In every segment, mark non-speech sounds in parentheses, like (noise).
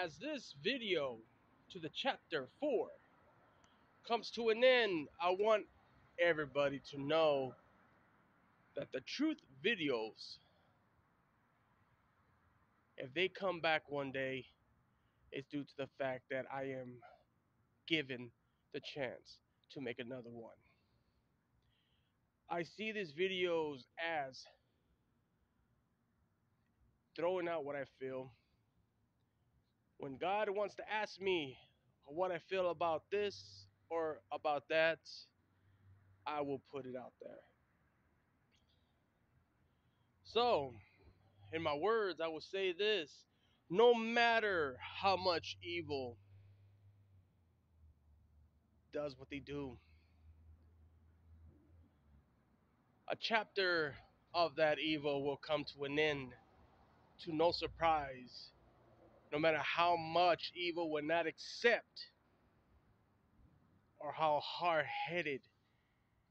as this video to the chapter 4 comes to an end, I want everybody to know that the truth videos, if they come back one day, it's due to the fact that I am given the chance to make another one. I see these videos as throwing out what I feel. When God wants to ask me what I feel about this or about that, I will put it out there. So, in my words, I will say this no matter how much evil does what they do, a chapter of that evil will come to an end to no surprise, no matter how much evil will not accept or how hard headed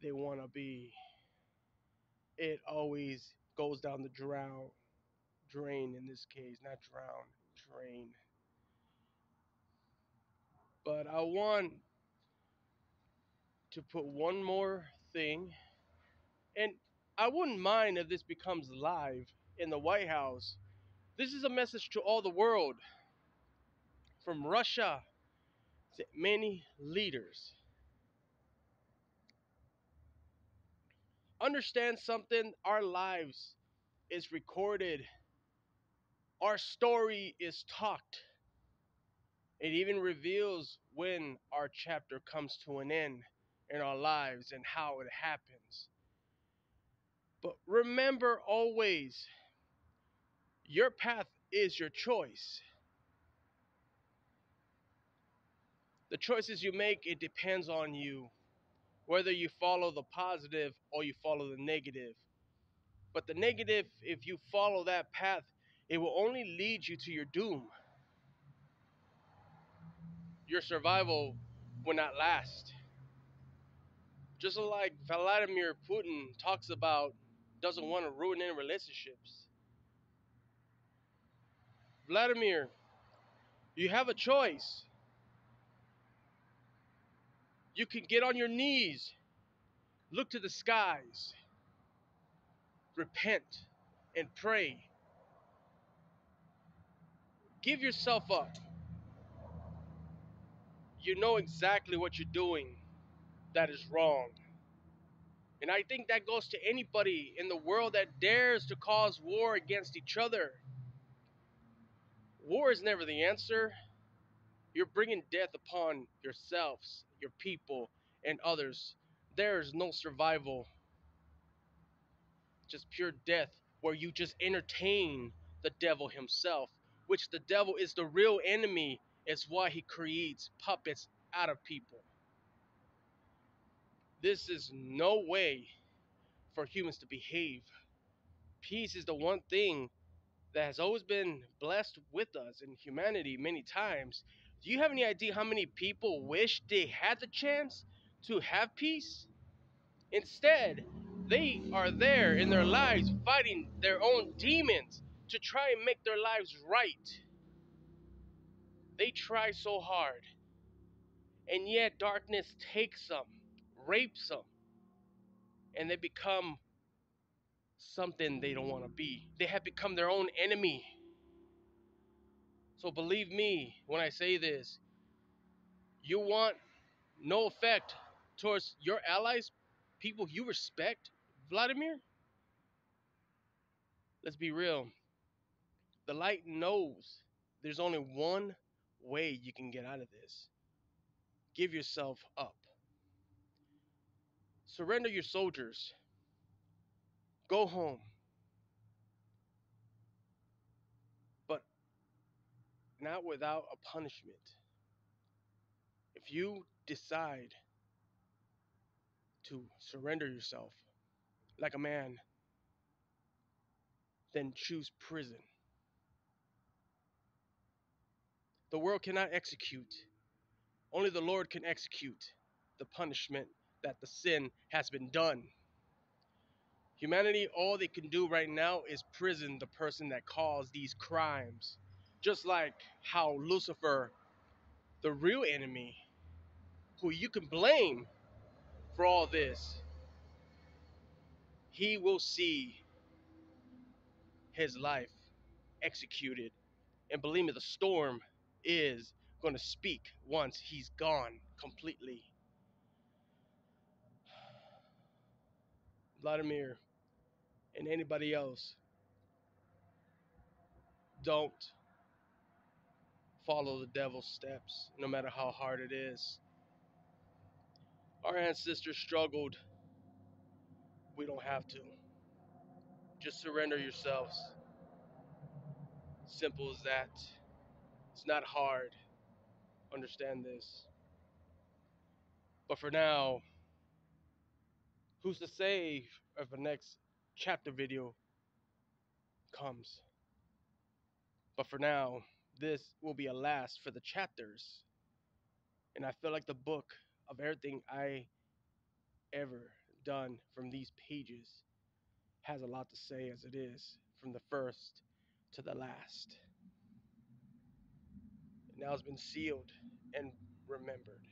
they want to be. It always goes down the drown, drain in this case, not drown, drain. But I want to put one more thing, and I wouldn't mind if this becomes live in the White House this is a message to all the world from Russia to many leaders. Understand something our lives is recorded, our story is talked. It even reveals when our chapter comes to an end in our lives and how it happens. But remember always your path is your choice. The choices you make, it depends on you. Whether you follow the positive or you follow the negative. But the negative, if you follow that path, it will only lead you to your doom. Your survival will not last. Just like Vladimir Putin talks about, doesn't want to ruin any relationships. Vladimir, you have a choice. You can get on your knees, look to the skies, repent, and pray. Give yourself up. You know exactly what you're doing that is wrong. And I think that goes to anybody in the world that dares to cause war against each other. War is never the answer. You're bringing death upon yourselves, your people, and others. There is no survival, just pure death, where you just entertain the devil himself, which the devil is the real enemy. It's why he creates puppets out of people. This is no way for humans to behave. Peace is the one thing that has always been blessed with us in humanity many times. Do you have any idea how many people wish they had the chance to have peace? Instead, they are there in their lives fighting their own demons to try and make their lives right. They try so hard, and yet darkness takes them, rapes them, and they become something they don't want to be. They have become their own enemy. So believe me when I say this. You want no effect towards your allies, people you respect, Vladimir? Let's be real. The light knows there's only one way you can get out of this. Give yourself up. Surrender your soldiers Go home. But not without a punishment. If you decide to surrender yourself like a man, then choose prison. The world cannot execute. Only the Lord can execute the punishment that the sin has been done. Humanity, all they can do right now is prison the person that caused these crimes. Just like how Lucifer, the real enemy, who you can blame for all this, he will see his life executed. And believe me, the storm is going to speak once he's gone completely. (sighs) Vladimir and anybody else, don't follow the devil's steps, no matter how hard it is. Our ancestors struggled. We don't have to. Just surrender yourselves. Simple as that. It's not hard. Understand this. But for now, who's to say if the next chapter video comes? But for now, this will be a last for the chapters. And I feel like the book of everything I ever done from these pages has a lot to say as it is from the first to the last. It now has been sealed and remembered.